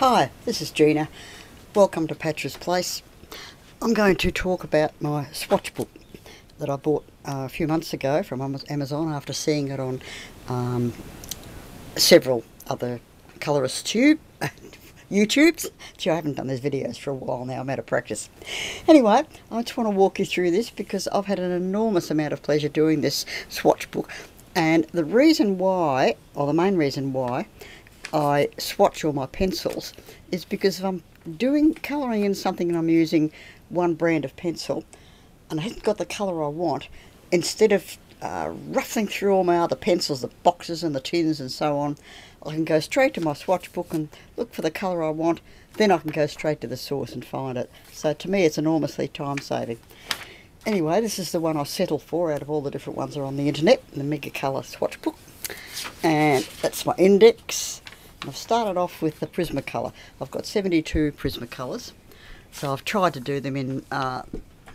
Hi, this is Gina. Welcome to Patra's Place. I'm going to talk about my swatch book that I bought uh, a few months ago from Amazon after seeing it on um, several other colorist tube YouTubes. Gee, I haven't done these videos for a while now. I'm out of practice. Anyway, I just want to walk you through this because I've had an enormous amount of pleasure doing this swatch book. And the reason why, or the main reason why, I swatch all my pencils is because if I'm doing colouring in something and I'm using one brand of pencil and I haven't got the colour I want, instead of uh, ruffling through all my other pencils, the boxes and the tins and so on, I can go straight to my swatch book and look for the colour I want, then I can go straight to the source and find it. So to me it's enormously time saving. Anyway, this is the one I settled for out of all the different ones that are on the internet, the Mega Colour swatch book. And that's my index. I've started off with the Prismacolor. I've got 72 Prismacolors. So I've tried to do them in uh,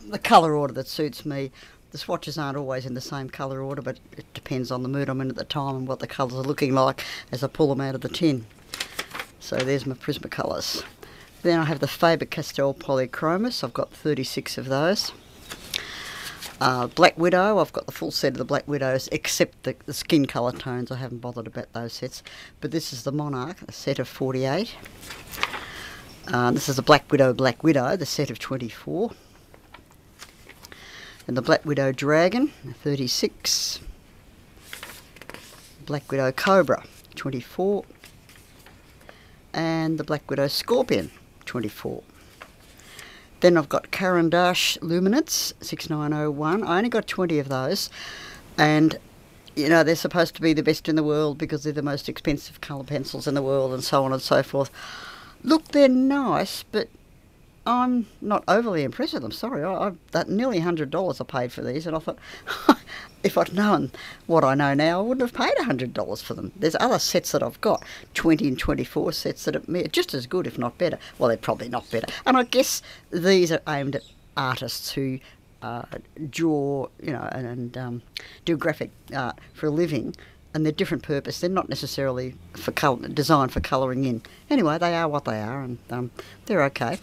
the colour order that suits me. The swatches aren't always in the same colour order, but it depends on the mood I'm in at the time and what the colours are looking like as I pull them out of the tin. So there's my Prismacolors. Then I have the Faber-Castell Polychromos. I've got 36 of those. Uh, Black Widow, I've got the full set of the Black Widows except the, the skin colour tones. I haven't bothered about those sets. But this is the Monarch, a set of 48. Uh, this is the Black Widow Black Widow, the set of 24. And the Black Widow Dragon, 36. Black Widow Cobra, 24. And the Black Widow Scorpion, 24. Then I've got Caran d'Ache Luminance 6901. I only got 20 of those. And, you know, they're supposed to be the best in the world because they're the most expensive colour pencils in the world and so on and so forth. Look, they're nice, but I'm not overly impressed with them. Sorry, I, I that nearly hundred dollars I paid for these, and I thought if I'd known what I know now, I wouldn't have paid hundred dollars for them. There's other sets that I've got, twenty and twenty-four sets that are just as good, if not better. Well, they're probably not better, and I guess these are aimed at artists who uh, draw, you know, and, and um, do graphic art for a living and they're different purpose. They're not necessarily for colour, designed for colouring in. Anyway, they are what they are, and um, they're okay.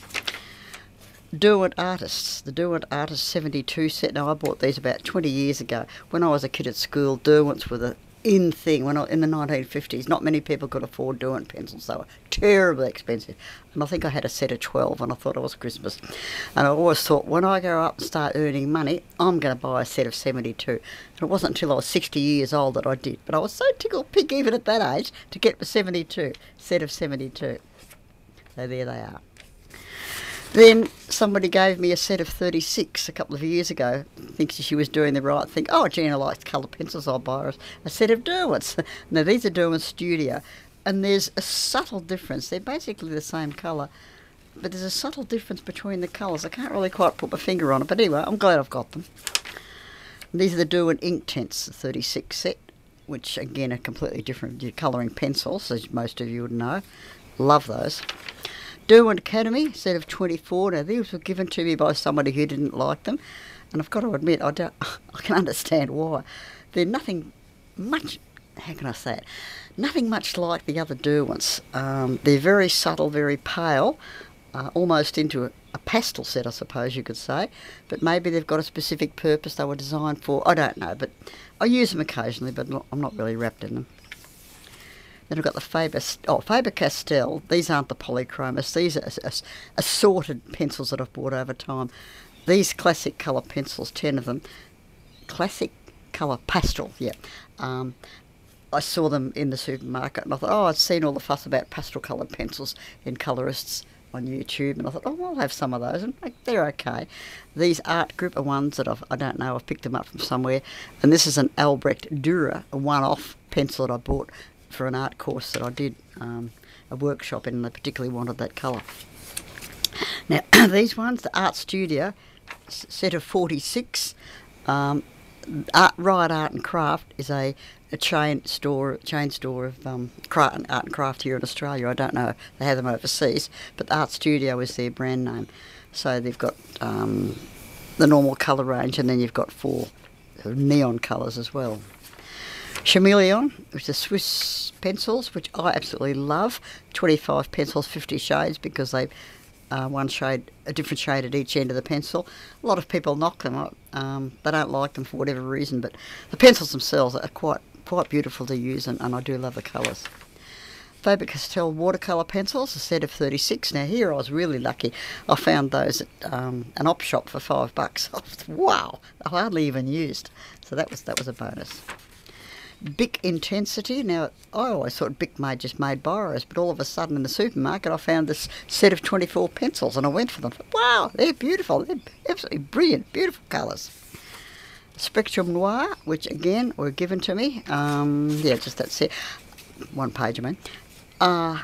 Derwent Artists, the Derwent Artists 72 set. Now, I bought these about 20 years ago. When I was a kid at school, Derwents were the in thing when I, in the 1950s. Not many people could afford Derwent pencils. They were terribly expensive. And I think I had a set of 12 and I thought it was Christmas. And I always thought when I go up and start earning money, I'm going to buy a set of 72. And it wasn't until I was 60 years old that I did. But I was so tickled pink even at that age to get the 72, set of 72. So there they are. Then somebody gave me a set of 36 a couple of years ago, thinks she was doing the right thing. Oh, Gina likes coloured pencils, I'll buy her a set of Derwents. now, these are Derwent Studio, and there's a subtle difference. They're basically the same colour, but there's a subtle difference between the colours. I can't really quite put my finger on it, but anyway, I'm glad I've got them. And these are the Derwent Inktense, the 36 set, which again are completely different colouring pencils, as most of you would know. Love those. Derwent Academy, set of 24. Now, these were given to me by somebody who didn't like them. And I've got to admit, I, don't, I can understand why. They're nothing much, how can I say it? Nothing much like the other Derwents. Um, they're very subtle, very pale, uh, almost into a, a, pastel set, I suppose you could say. But maybe they've got a specific purpose they were designed for. I don't know, but I use them occasionally, but I'm not really wrapped in them. Then I've got the Faber, oh, Faber-Castell. These aren't the polychromos. These are assorted pencils that I've bought over time. These classic colour pencils, 10 of them. Classic colour pastel, yeah. Um, I saw them in the supermarket and I thought, oh, I'd seen all the fuss about pastel coloured pencils in colourists on YouTube, and I thought, oh, I'll have some of those, and they're okay. These art group are ones that I've, I don't know, I've picked them up from somewhere, and this is an Albrecht Dürer, a one-off pencil that I bought for an art course that I did, um, a workshop, and they particularly wanted that colour. Now, these ones, the Art Studio, set of 46, um, Art, Riot Art and Craft is a, a chain store chain store of um, art and craft here in Australia. I don't know they have them overseas, but Art Studio is their brand name. So they've got um, the normal colour range, and then you've got four neon colours as well. Chameleon, which are Swiss pencils, which I absolutely love. 25 pencils, 50 shades, because they uh, one shade, a different shade at each end of the pencil. A lot of people knock them. Um, they don't like them for whatever reason, but the pencils themselves are quite quite beautiful to use, and, and I do love the colours. Faber-Castell watercolour pencils, a set of 36. Now here I was really lucky. I found those at um, an op shop for five bucks. wow, hardly even used. So that was that was a bonus. Bic Intensity. Now, I always thought Bic made just made biros, but all of a sudden in the supermarket I found this set of 24 pencils and I went for them. Wow, they're beautiful. They're absolutely brilliant, beautiful colours. Spectrum Noir, which again were given to me. Um, yeah, just that set. One page, I mean. Uh,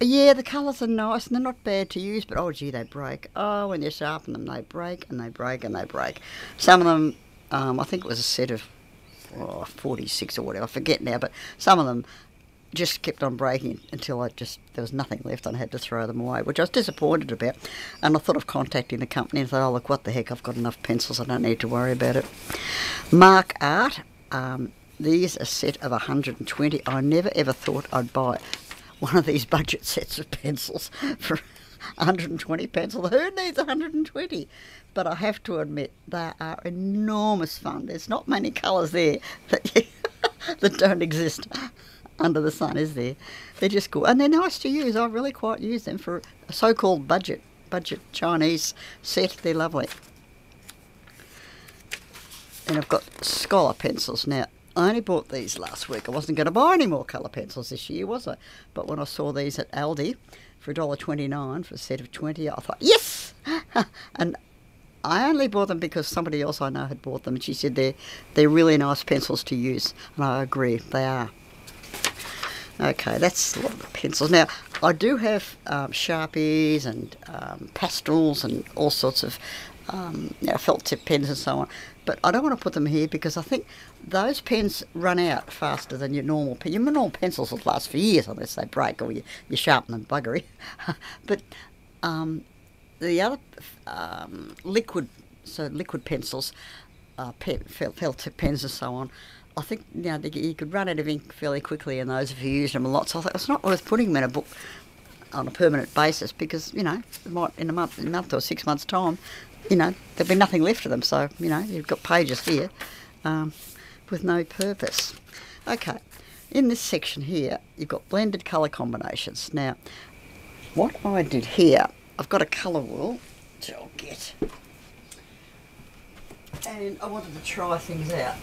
yeah, the colours are nice and they're not bad to use, but oh gee, they break. Oh, when you sharpen them, they break and they break and they break. Some of them, um, I think it was a set of oh, 46 or whatever, I forget now, but some of them just kept on breaking until I just there was nothing left and I had to throw them away, which I was disappointed about. And I thought of contacting the company and thought, oh look, what the heck, I've got enough pencils, I don't need to worry about it. Mark Art, um, these are a set of 120. I never ever thought I'd buy one of these budget sets of pencils for 120 pencils. Who needs 120? But I have to admit, they are enormous fun. There's not many colours there that, that don't exist under the sun, is there? They're just cool. And they're nice to use. I really quite use them for a so-called budget, budget Chinese set. They're lovely. And I've got Scholar pencils. Now, I only bought these last week. I wasn't going to buy any more colour pencils this year, was I? But when I saw these at Aldi for $1.29 for a set of 20, I thought, yes! and I only bought them because somebody else I know had bought them. And she said they're, they're really nice pencils to use. And I agree, they are. Okay, that's a lot of pencils. Now, I do have um, Sharpies and um, pastels and all sorts of um, you know, felt tip pens and so on. But I don't want to put them here because I think those pens run out faster than your normal pen. Your normal pencils will last for years unless they break or you, you sharpen them buggery. but um, the other um, liquid, so liquid pencils, uh, pen, felt pens and so on, I think you, know, you could run out of ink fairly quickly in those if you used them a lot. So I thought it's not worth putting them in a book on a permanent basis because you know might in a month, a month or six months' time, you know there'll be nothing left of them. So you know you've got pages here um, with no purpose. Okay, in this section here you've got blended colour combinations. Now, what I did here, I've got a colour wheel, which I'll get, and I wanted to try things out.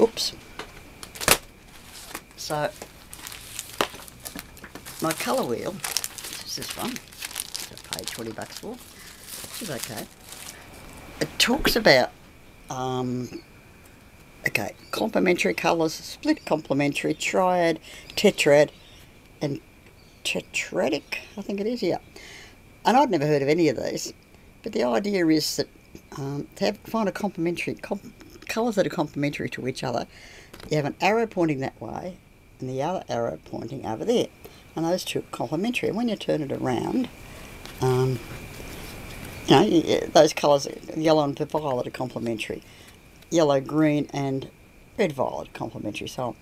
Oops. So, my colour wheel, this is this one, I paid 20 bucks for, which is okay. It talks about, um, okay, complementary colours, split complementary, triad, tetrad, and tetradic, I think it is, yeah. And I'd never heard of any of these, but the idea is that um, to have, find a complementary, comp colours that are complementary to each other, you have an arrow pointing that way and the other arrow pointing over there. And those two are complementary. And when you turn it around, um, you know, those colours, yellow and violet are complementary. Yellow, green and red violet complementary. So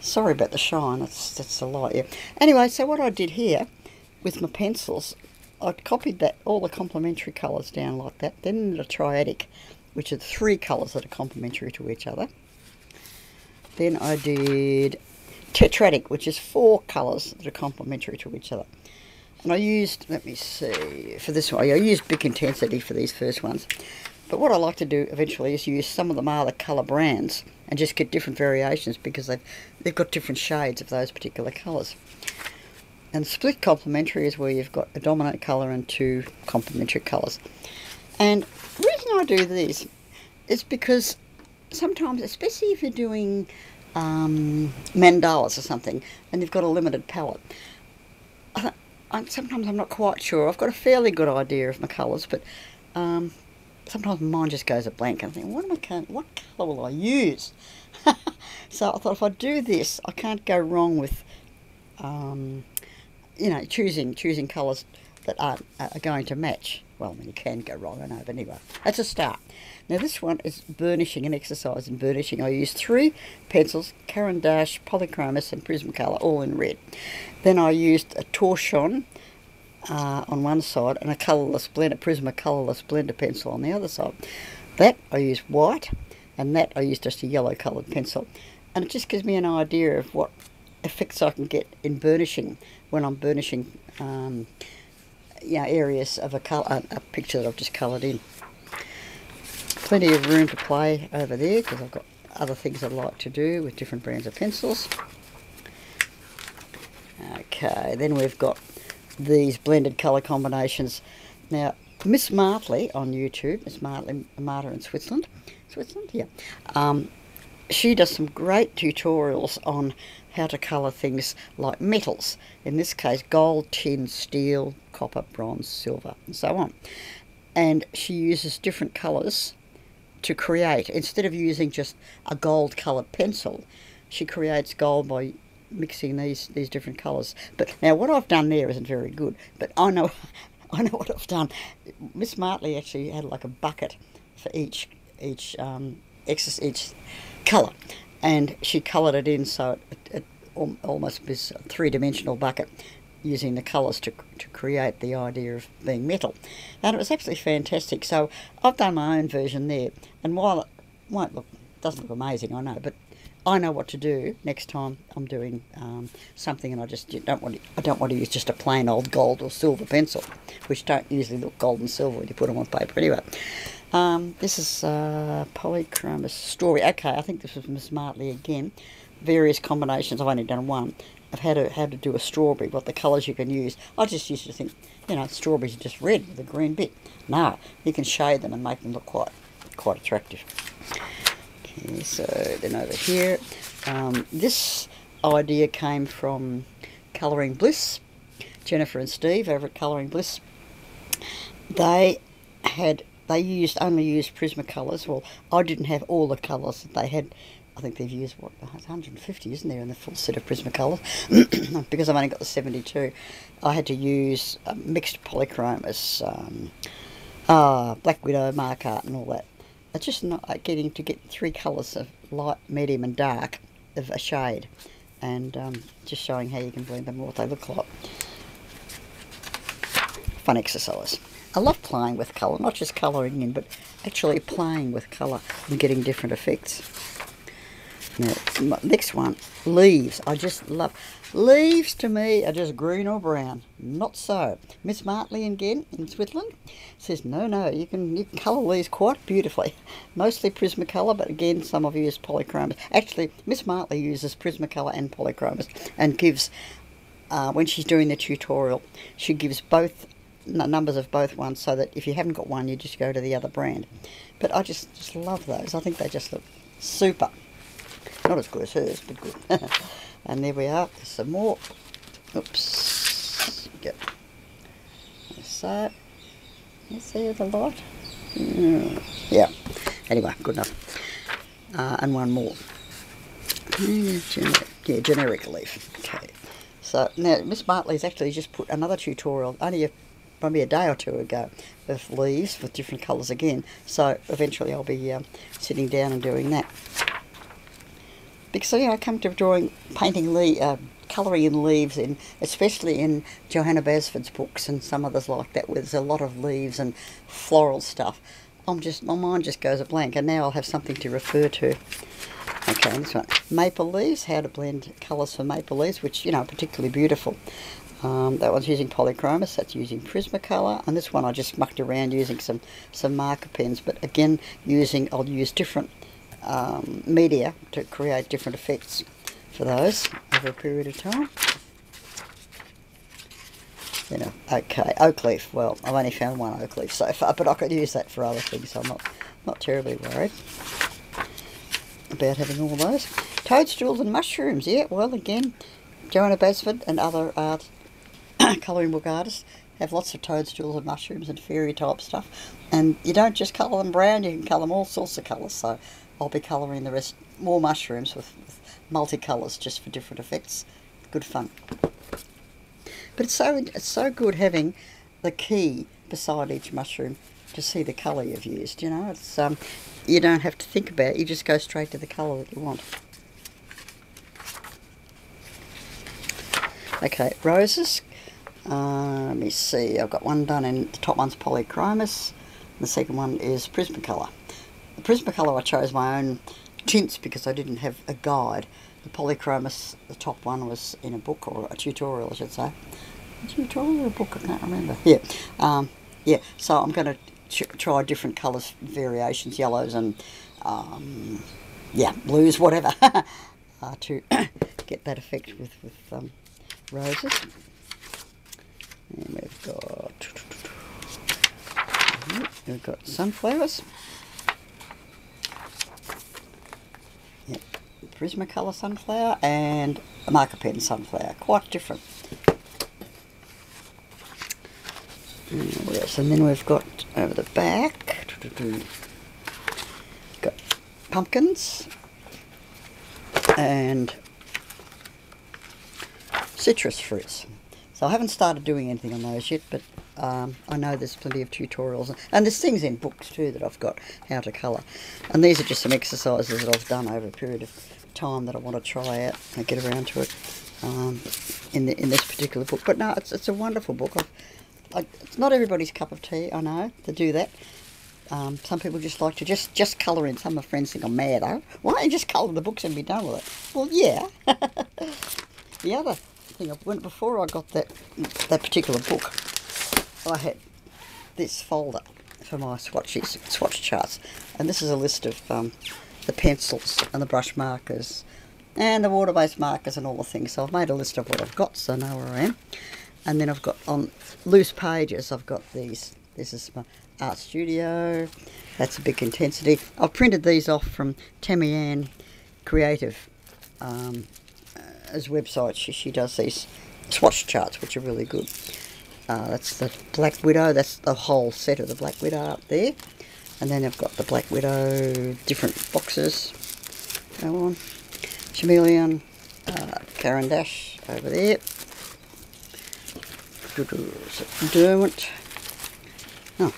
sorry about the shine, that's, that's a lot, yeah. Anyway, so what I did here with my pencils, I copied that all the complementary colours down like that, then the triadic which are three colours that are complementary to each other. Then I did tetradic, which is four colours that are complementary to each other. And I used, let me see, for this one, I used Bic Intensity for these first ones. But what I like to do eventually is use some of the other colour brands and just get different variations because they've, they've got different shades of those particular colours. And split complementary is where you've got a dominant colour and two complementary colours. And the reason I do this is because sometimes, especially if you're doing um, mandalas or something and you've got a limited palette, I, I, sometimes I'm not quite sure. I've got a fairly good idea of my colours, but um, sometimes mine just goes a blank and I think, what am I what colour will I use? so I thought if I do this, I can't go wrong with, um, you know, choosing choosing colours that are, are going to match Well, I mean, you can go wrong, I know, but anyway, that's a start. Now, this one is burnishing, an exercise in burnishing. I use three pencils, Caran d'Ache, Polychromos, and Prismacolor, all in red. Then I used a Torchon uh, on one side and a colourless blender, Prisma colourless blender pencil on the other side. That I use white, and that I use just a yellow coloured pencil. And it just gives me an idea of what effects I can get in burnishing when I'm burnishing um, you know, areas of a, colour, a picture that I've just coloured in. Plenty of room to play over there because I've got other things I like to do with different brands of pencils. Okay, then we've got these blended colour combinations. Now, Miss Martley on YouTube, Miss Martley, Marta in Switzerland, Switzerland, yeah. Um, she does some great tutorials on how to colour things like metals. In this case, gold, tin, steel, copper, bronze, silver, and so on. And she uses different colours to create. Instead of using just a gold coloured pencil, she creates gold by mixing these these different colours. But now what I've done there isn't very good. But I know I know what I've done. Miss Martley actually had like a bucket for each each um, excess, each colour, and she coloured it in so it, it almost was a three dimensional bucket using the colours to, to create the idea of being metal. And it was absolutely fantastic. So I've done my own version there, and while it won't look doesn't look amazing, I know, but I know what to do next time I'm doing um, something, and I just don't want to, I don't want to use just a plain old gold or silver pencil, which don't usually look gold and silver when you put them on paper. Anyway, um, this is uh, Polychromos Story. Okay, I think this was Miss Martley again. Various combinations. I've only done one of how to how to do a strawberry. What the colours you can use. I just used to think, you know, strawberries are just red with a green bit. No, you can shade them and make them look quite quite attractive. Okay, so then over here, um, this idea came from Colouring Bliss, Jennifer and Steve over at Colouring Bliss. They had they used only used Prismacolors. Well, I didn't have all the colours that they had. I think they've used what 150, isn't there, in the full set of Prismacolors? because I've only got the 72, I had to use mixed polychromos, um, uh, Black Widow, Mark Art, and all that it's just not like getting to get three colours of light, medium and dark of a shade and um, just showing how you can blend them what they look like. Fun exercise. I love playing with colour, not just colouring in, but actually playing with colour and getting different effects. Now, next one, leaves. I just love leaves. To me, are just green or brown. Not so. Miss Martley again in Switzerland says no, no. You can you can colour these quite beautifully. Mostly Prismacolor, but again, some of you use polychromos. Actually, Miss Martley uses Prismacolor and polychromos and gives uh, when she's doing the tutorial, she gives both numbers of both ones so that if you haven't got one, you just go to the other brand. But I just just love those. I think they just look super. Not as good as hers, but good. and there we are. There's some more. Oops. Get so. You see the light? Mm, yeah. Anyway, good enough. Uh, and one more. Yeah, generic leaf. Okay. So now Miss Martley's actually just put another tutorial only a, probably a day or two ago of leaves with different colours again. So eventually I'll be um, sitting down and doing that because you know, I come to drawing, painting, le- uh, colouring in leaves, in especially in Johanna Basford's books and some others like that, where there's a lot of leaves and floral stuff. I'm just my mind just goes a blank, and now I'll have something to refer to. Okay, this one, maple leaves. How to blend colours for maple leaves, which you know, particularly beautiful. Um, that one's using polychromos, that's using Prismacolor, and this one I just mucked around using some, some marker pens, but again, using, I'll use different um, media to create different effects for those over a period of time. You know, okay, oak leaf. Well, I've only found one oak leaf so far, but I could use that for other things, so I'm not, not terribly worried about having all those. Toadstools and mushrooms, yeah, well, again, Johanna Basford and other art colouring book artists have lots of toadstools and mushrooms and fairy type stuff. And you don't just colour them brown, you can colour them all sorts of colours. So I'll be colouring the rest more mushrooms with, with multicolours just for different effects. Good fun. But it's so it's so good having the key beside each mushroom to see the colour you've used. You know, it's um, you don't have to think about it. You just go straight to the colour that you want. Okay, roses. Uh, let me see. I've got one done in the top one's polychromos. The second one is Prismacolor. The Prismacolor I chose my own tints because I didn't have a guide. The polychromos, the top one was in a book or a tutorial, I should say. A tutorial or a book? I can't remember. Yeah, um, yeah. So I'm going to try different colours, variations, yellows and um, yeah, blues, whatever, uh, to get that effect with with um, roses. And we've got we've got sunflowers. Yep. Prismacolor sunflower and a marker pen sunflower. Quite different. Else? And then we've got over the back got pumpkins and citrus fruits. So I haven't started doing anything on those yet, but um, I know there's plenty of tutorials. And there's things in books too that I've got how to colour. And these are just some exercises that I've done over a period of time that I want to try out and get around to it um, in, the, in this particular book. But no, it's, it's a wonderful book. I, it's not everybody's cup of tea, I know, to do that. Um, some people just like to just, just colour in. Some of my friends think I'm mad, though. Why don't you just colour the books and be done with it? Well, yeah. the other thing, when, before I got that, that particular book, I had this folder for my swatches, swatch charts. And this is a list of um, the pencils and the brush markers and the water-based markers and all the things. So I've made a list of what I've got so I know where I am. And then I've got on loose pages, I've got these. This is my art studio. That's a Bic intensity. I've printed these off from Tammy Ann Creative um, as website. She, she does these swatch charts, which are really good. Uh, that's the Black Widow. That's the whole set of the Black Widow up there. And then I've got the Black Widow different boxes. Go on. Chameleon, uh, Caran d'Ache over there. Derwent. Oh,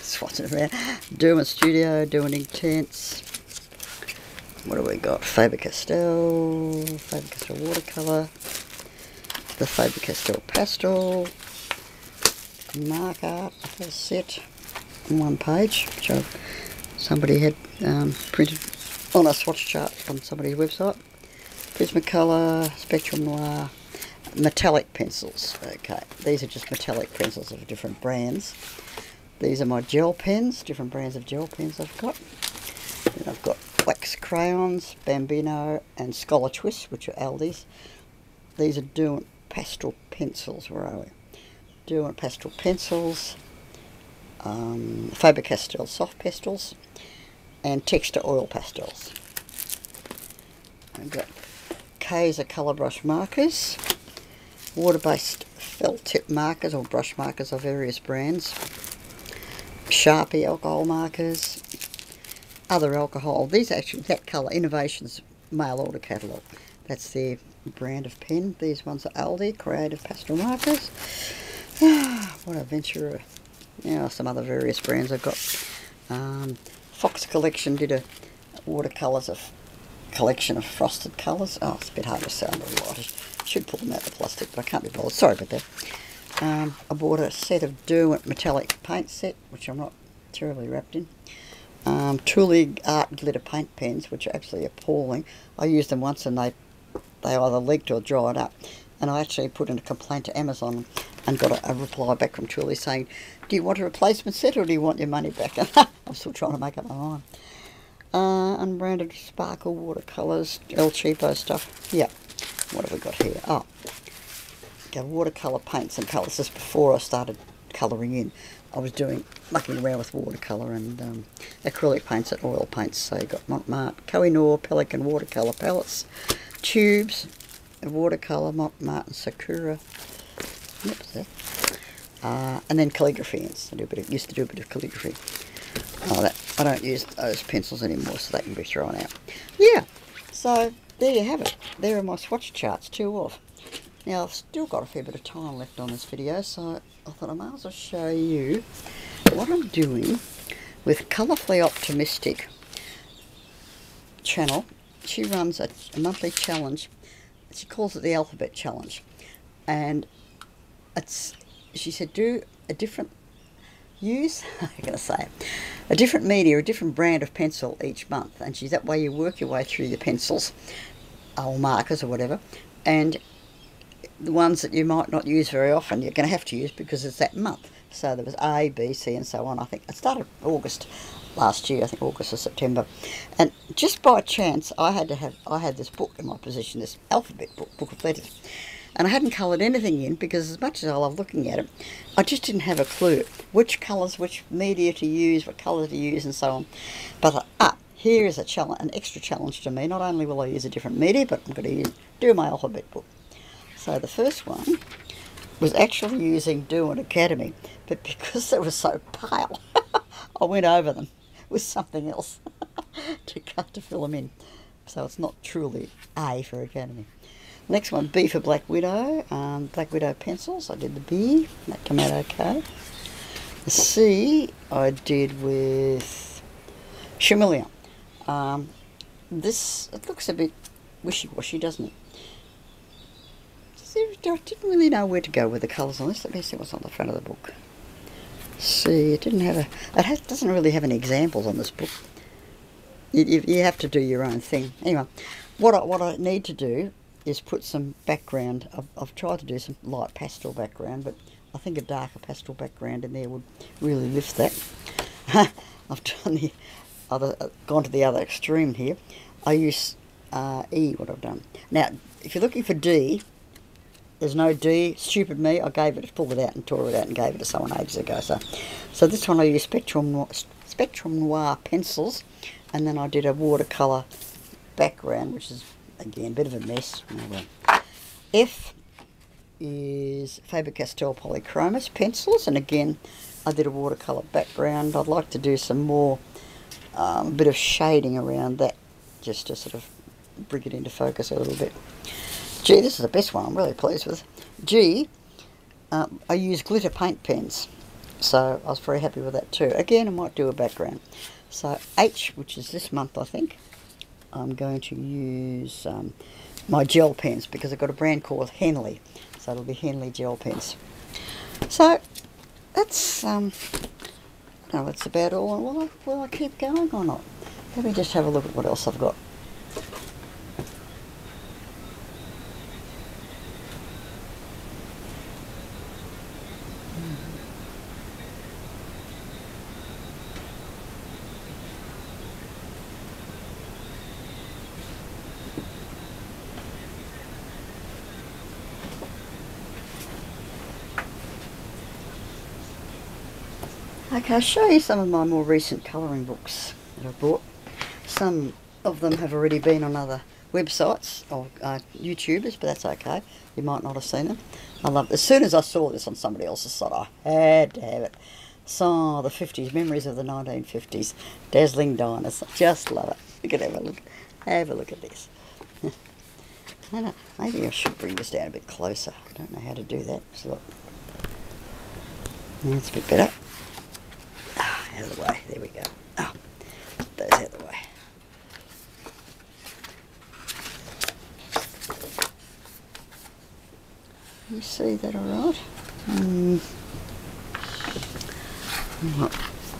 swatting around. Derwent Studio, Derwent Inktense. What do we got? Faber-Castell, Faber-Castell Watercolour the Faber-Castell Pastel marker whole set on one page, which I, somebody had um, printed on a swatch chart on somebody's website. Prismacolor, Spectrum Noir, metallic pencils. Okay, these are just metallic pencils of different brands. These are my gel pens, different brands of gel pens I've got. Then I've got wax crayons, Bambino and Scholar Twist, which are Aldi's. These are Derwent pastel pencils, where are we? Derwent pastel pencils, um, Faber-Castell soft pastels, and texture oil pastels. I've got Kaiser colour brush markers, water-based felt tip markers or brush markers of various brands, Sharpie alcohol markers, other alcohol. These are actually that colour, Innovations mail order catalogue. That's their brand of pen. These ones are Aldi, Creative Pastel Markers. what a venture. Yeah, some other various brands I've got. Um, Fox Collection did a watercolours of collection of frosted colours. Oh, it's a bit hard to sound a lot. I should pull them out of the plastic, but I can't be bothered. Sorry about that. Um, I bought a set of Derwent metallic paint set, which I'm not terribly wrapped in. Um, Tooling Art Glitter Paint Pens, which are absolutely appalling. I used them once and they they either leaked or dried up. And I actually put in a complaint to Amazon and got a, a reply back from Truly saying, do you want a replacement set or do you want your money back? I'm still trying to make up my mind. Uh, unbranded sparkle watercolours, El Cheapo stuff. Yeah. What have we got here? Oh, okay, watercolour paints and colours. This before I started colouring in. I was doing mucking around with watercolour and um, acrylic paints and oil paints. So you got Montmartre, Koh-i-Noor, Pelikan watercolour palettes, tubes watercolour, Montmartre and Sakura. What's that? Uh, and then calligraphy. I do a bit of, used to do a bit of calligraphy. Oh, that I don't use those pencils anymore, so they can be thrown out. Yeah, so there you have it. There are my swatch charts, two off. Now I've still got a fair bit of time left on this video, so I thought I might as well show you what I'm doing with Colourfully Optimistic channel. She runs a, a monthly challenge. She calls it the Alphabet Challenge, and it's she said do a different use I'm going to say a different media, a different brand of pencil each month, and she's that way you work your way through the pencils or markers or whatever, and the ones that you might not use very often you're going to have to use because it's that month. So there was A, B, C, and so on. I think it started August last year. I think August or September, and just by chance I had to have I had this book in my possession, this alphabet book, book of letters, and I hadn't coloured anything in because as much as I love looking at it, I just didn't have a clue which colours, which media to use, what colour to use, and so on. But ah, here is a challenge, an extra challenge to me. Not only will I use a different media, but I'm going to use, do my alphabet book. So the first one was actually using Derwent Academy, but because they were so pale, I went over them with something else to cut to fill them in. So it's not truly A for Academy. Next one, B for Black Widow. Um, Black Widow pencils. I did the B. That came out okay. The C I did with Chameleon. Um, this it looks a bit wishy-washy, doesn't it? I didn't really know where to go with the colours on this. Let me see what's on the front of the book. See, it didn't have a. It has, doesn't really have any examples on this book. You, you, you have to do your own thing. Anyway, what I, what I need to do is put some background. I've, I've tried to do some light pastel background, but I think a darker pastel background in there would really lift that. I've done the other, gone to the other extreme here. I use uh, E, what I've done. Now, if you're looking for D, there's no D. Stupid me. I gave it, pulled it out and tore it out and gave it to someone ages ago. So, so this one I used Spectrum Spectrum Noir pencils, and then I did a watercolour background, which is again bit of a mess. F is Faber-Castell Polychromos pencils, and again I did a watercolour background. I'd like to do some more, um, bit of shading around that, just to sort of bring it into focus a little bit. G, this is the best one I'm really pleased with. G, um, I use glitter paint pens, so I was very happy with that too. Again, I might do a background. So H, which is this month I think, I'm going to use um, my gel pens because I've got a brand called Henley, so it'll be Henley gel pens. So that's um, no, that's about all. Will I, will I keep going or not? Let me just have a look at what else I've got. Okay, I'll show you some of my more recent colouring books that I've bought. Some of them have already been on other websites or uh, YouTubers, but that's okay. You might not have seen them. I love As soon as I saw this on somebody else's site, I had to have it. So, the 50s, memories of the 1950s, dazzling diners. Just love it. You can have a look. Have a look at this. I maybe I should bring this down a bit closer. I don't know how to do that. So. That's a bit better out of the way. There we go. Oh, those out of the way. You see that all right? Mm.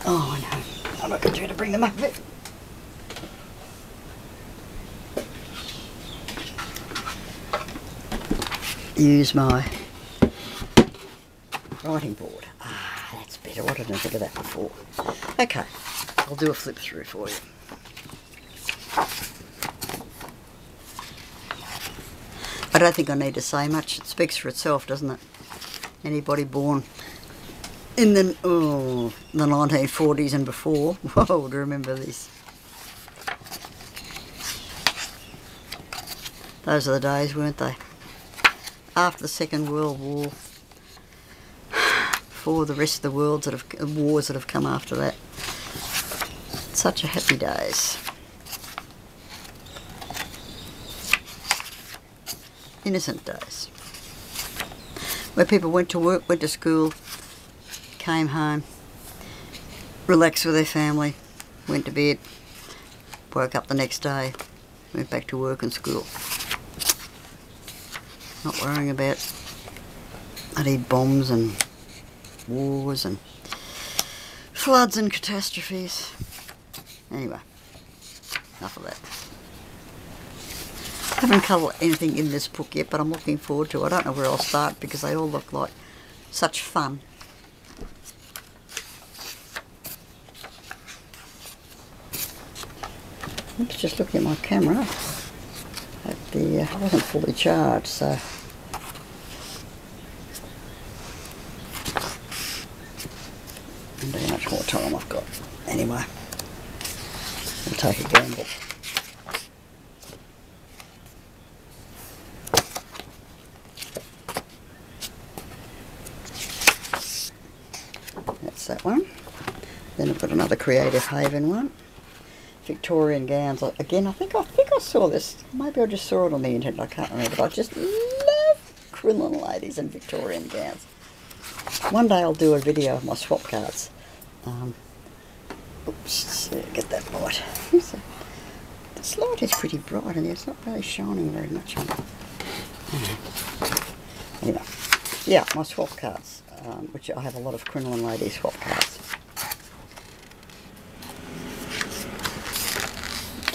Oh, no. I'm not going to try to bring them up. Use my writing board. Better. Why didn't I think of that before? Okay, I'll do a flip through for you. I don't think I need to say much. It speaks for itself, doesn't it? Anybody born in the, oh, the 1940s and before, whoa, would remember this. Those are the days, weren't they? After the Second World War, before the rest of the world that have wars that have come after that such a happy days. Innocent days. where people went to work, went to school, came home, relaxed with their family, went to bed, woke up the next day, went back to work and school. Not worrying about bloody bombs and wars and floods and catastrophes. Anyway, enough of that. I haven't covered anything in this book yet, but I'm looking forward to it. I don't know where I'll start because they all look like such fun. Oops, just looking at my camera. At the, uh, I wasn't fully charged, so wonder how much more time I've got. Anyway, we'll take a gamble. That's that one. Then I've got another Creative Haven one. Victorian gowns. Again, I think I think I saw this. Maybe I just saw it on the internet. I can't remember. But I just love Crinoline ladies and Victorian gowns. One day I'll do a video of my swap cards. Um, oops, get that light. This light is pretty bright and it's not really shining very much on it. Anyway, yeah, my swap cards, um, which I have a lot of Crinoline ladies swap cards.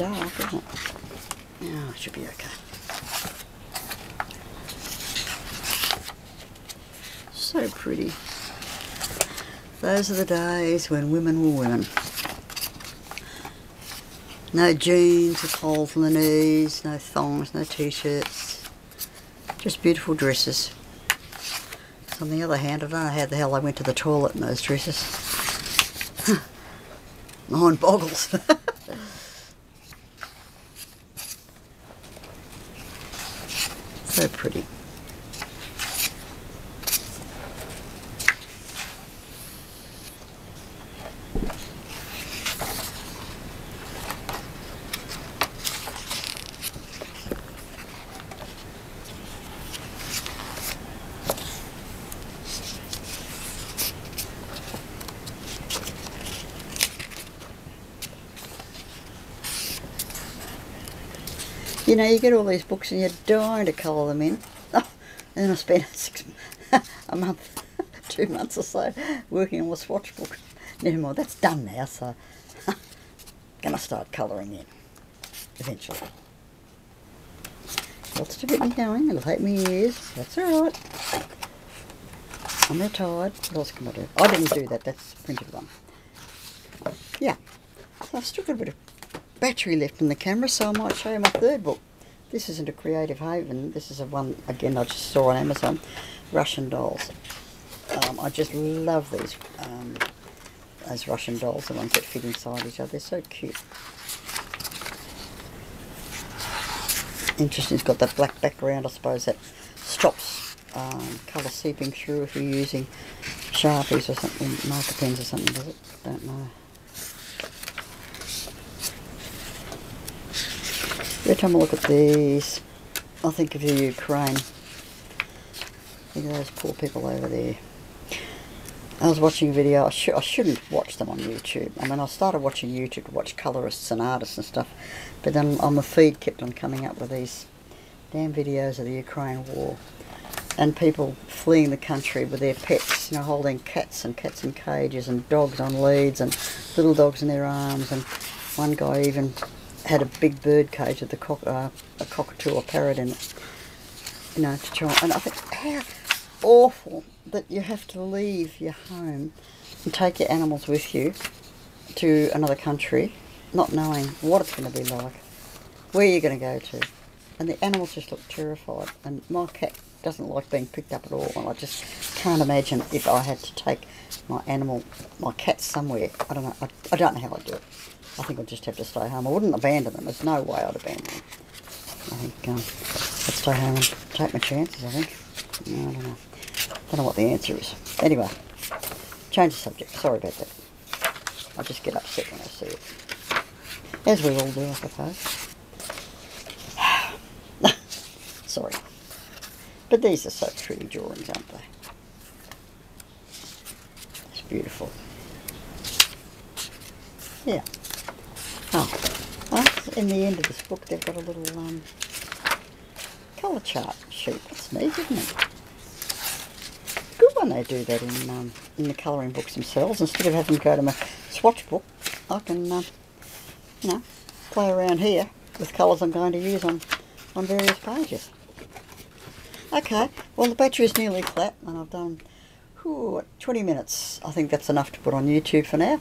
Dark, isn't it? Oh, it should be okay. So pretty. Those are the days when women were women. No jeans with holes in the knees, no thongs, no t-shirts. Just beautiful dresses. On the other hand, I don't know how the hell I went to the toilet in those dresses. Mind boggles. So pretty. Know, you get all these books and you're dying to colour them in. And then I spent six, a month, two months or so working on the swatch book. Never mind, that's done now, so gonna start colouring in eventually. Lots to get me going. It'll take me years. That's alright. I'm retired. What else can I do? I didn't do that. That's printed one. Yeah. So I've still got a bit of battery left in the camera, so I might show you my third book. This isn't a Creative Haven. This is a one, again, I just saw on Amazon. Russian dolls. Um, I just love these, um, those Russian dolls, the ones that fit inside each other. They're so cute. Interesting, it's got that black background, I suppose, that stops um, colour seeping through if you're using Sharpies or something, marker pens or something, does it? Don't know. Time I look at these, I think of the Ukraine. Look at those poor people over there. I was watching a video, I, sh I shouldn't watch them on YouTube. I mean, I started watching YouTube to watch colorists and artists and stuff, but then on the feed kept on coming up with these damn videos of the Ukraine war. And people fleeing the country with their pets, you know, holding cats and cats in cages and dogs on leads and little dogs in their arms. And one guy even had a big bird cage with a, cock, uh, a cockatoo or parrot in it. You know, to try. And I think how awful that you have to leave your home and take your animals with you to another country, not knowing what it's going to be like, where you're going to go to. And the animals just look terrified. And my cat doesn't like being picked up at all. And I just can't imagine if I had to take my animal, my cat somewhere. I don't know. I, I don't know how I'd do it. I think I'd just have to stay home. I wouldn't abandon them. There's no way I'd abandon them. I think um, I'd stay home and take my chances, I think. No, I don't know. Don't know what the answer is. Anyway, change the subject. Sorry about that. I just get upset when I see it. As we all do, I suppose. Sorry. But these are so pretty drawings, aren't they? It's beautiful. Yeah. In the end of this book, they've got a little um, colour chart sheet. That's neat, isn't it? Good when they do that in um, in the colouring books themselves. Instead of having to go to my swatch book, I can, um, you know, play around here with colours I'm going to use on, on various pages. Okay, well the battery is nearly flat and I've done whew, 20 minutes. I think that's enough to put on YouTube for now.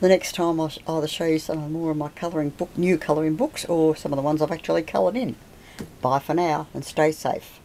The next time I'll either show you some more of my colouring book, new colouring books or some of the ones I've actually coloured in. Bye for now and stay safe.